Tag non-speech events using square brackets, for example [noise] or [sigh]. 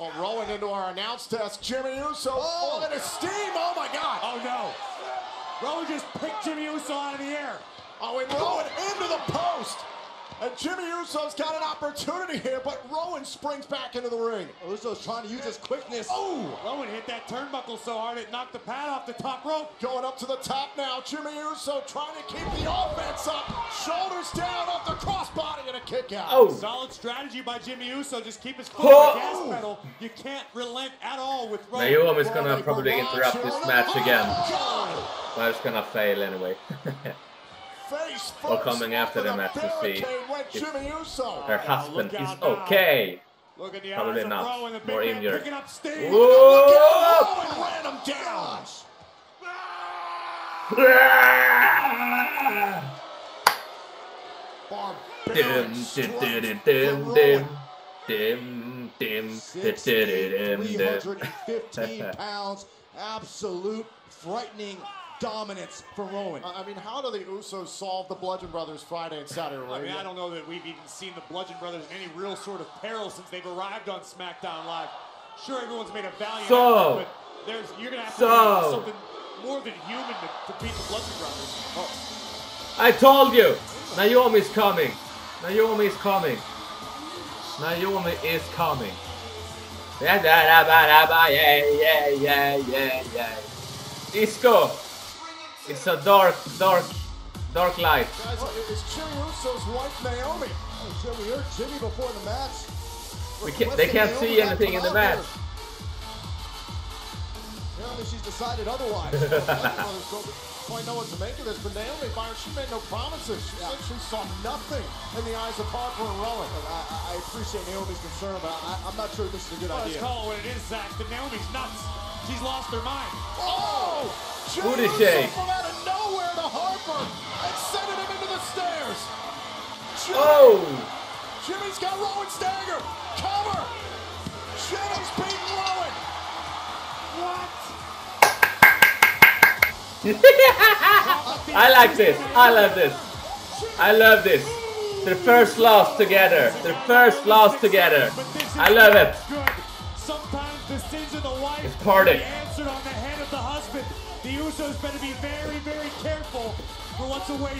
Well, rolling into our announce desk, Jimmy Uso. Oh, look at steam. Oh, my God. Oh, no. Rowan just picked Jimmy Uso out of the air. Oh, and Rowan into the post. And Jimmy Uso's got an opportunity here, but Rowan springs back into the ring. Uso's trying to use his quickness. Oh, Rowan hit that turnbuckle so hard it knocked the pad off the top rope. going up to the top now. Jimmy Uso trying to keep the offense up. Shoulders down off the crossbody and a kick out. Oh, Solid strategy by Jimmy Uso. Just keep his foot Oh. on the gas pedal. You can't relent at all with Rowan. Naomi's gonna probably interrupt this match again. God. But it's gonna fail anyway. [laughs] Face Or coming after into the match to see if- Jimmy Her husband is okay. Look at the Probably eyes not. the big More man injured. picking up steam. Whoa! Rowan ran him down. [laughs] Ah! Dim, Barbaric dim, strength dim, for dim, Rowan. dim, dim, dim, Six dim, feet, dim, dim. 315 [laughs] pounds. Absolute frightening dominance for Rowan. I mean, how do the Usos solve the Bludgeon Brothers Friday and Saturday? I mean, I don't know that we've even seen the Bludgeon Brothers in any real sort of peril since they've arrived on SmackDown Live. Sure, everyone's made a valiant So- effort, but there's you're gonna have to So- do something more than human to, to beat the Bludgeon Brothers. Oh, I told you! Naomi's coming! Naomi is coming! Naomi is coming! Yeah, da, da, ba, da, ba, yeah, yeah, yeah, yeah, yeah. Disco! It's a dark, dark, dark light. Guys, it's Jimmy Uso's wife, Naomi. Jimmy, we heard Jimmy before the match. We can't, they can't see anything in the match. Here. Apparently she's decided otherwise. The Bludgeon quite know what to make of this, but Naomi, Byron, she made no promises. She said she saw nothing in the eyes of Harper and Rowan. I, I- I appreciate Naomi's concern, but I, I'm not sure this is a good let's idea. call it what it is, Zach. The Naomi's nuts. She's lost her mind. Oh! Jimmy Booty shake. from out of nowhere to Harper and sending him into the stairs. Jimmy, Oh! Jimmy's got Rowan stagger. I like this. I love this. I love this. Their first loss together. Their first loss together. But this is I love it. Sometimes the sins of the wife It's party. answered on the head of the husband. The Usos better be very, very careful for what's awaiting.